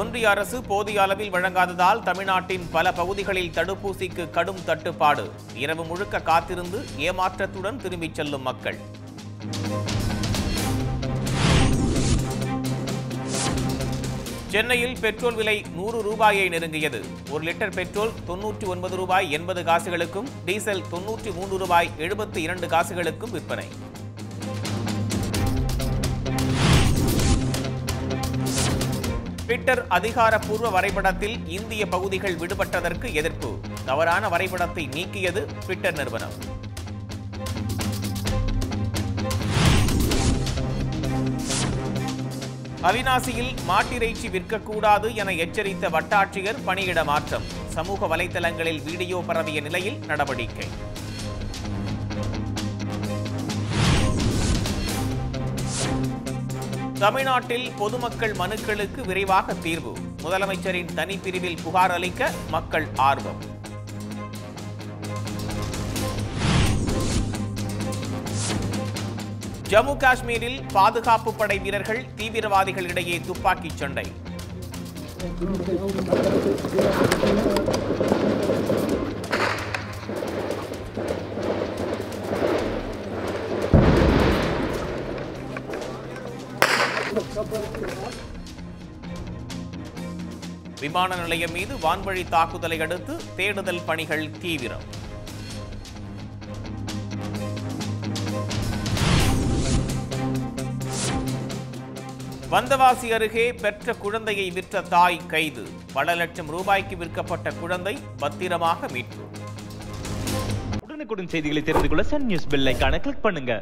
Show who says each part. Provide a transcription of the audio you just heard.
Speaker 1: ஒன்றிய அரசு போதிய அளவில் வழங்காததால் தமிழ்நாட்டின் பல பகுதிகளில் தடுப்பூசிக்கு கடும் தட்டுப்பாடு. இரவு முழுக்க காத்திருந்து ஏமாற்றத்துடன் திரும்பிச் செல்லும் மக்கள். சென்னையில் பெட்ரோல் விலை நூறு ரூபாயை நெருங்கியது. ஒரு லிட்டர் பெட்ரோல் தொன்னூற்றி ஒன்பது ரூபாய் எண்பது காசுகளுக்கும் டீசல் தொன்னூற்றி மூன்று ரூபாய் எழுபத்தி இரண்டு காசுகளுக்கும் விற்பனை. ட்விட்டர் அதிகாரப்பூர்வ வரைபடத்தில் இந்திய பகுதிகள் விடுபட்டதற்கு எதிர்ப்பு. தவறான வரைபடத்தை நீக்கியது ட்விட்டர் நிறுவனம். அவினாசியில் மாட்டிறைச்சி விற்கக்கூடாது என எச்சரித்த வட்டாட்சியர் பணியிட மாற்றம். சமூக வலைதளங்களில் வீடியோ பரவிய நிலையில் நடவடிக்கை. தமிழ்நாட்டில் பொதுமக்கள் மனுக்களுக்கு விரைவாக தீர்வு. முதலமைச்சரின் தனிப்பிரிவில் புகார் அளிக்க மக்கள் ஆர்வம். ஜம்மு காஷ்மீரில் பாதுகாப்பு படை வீரர்கள் தீவிரவாதிகளிடையே துப்பாக்கிச் சண்டை. விமான நிலையம் மீது வான்வழி தாக்குதலை அடுத்து தேடுதல் பணிகள் தீவிரம். வந்தவாசி அருகே பெற்ற குழந்தையை விற்ற தாய் கைது. பல லட்சம் ரூபாய்க்கு விற்கப்பட்ட குழந்தை பத்திரமாக மீட்பு.
Speaker 2: உடனுக்குடன் செய்திகளை தெரிந்து கொள்ள சன் நியூஸ் பெல் கிளிக் பண்ணுங்க.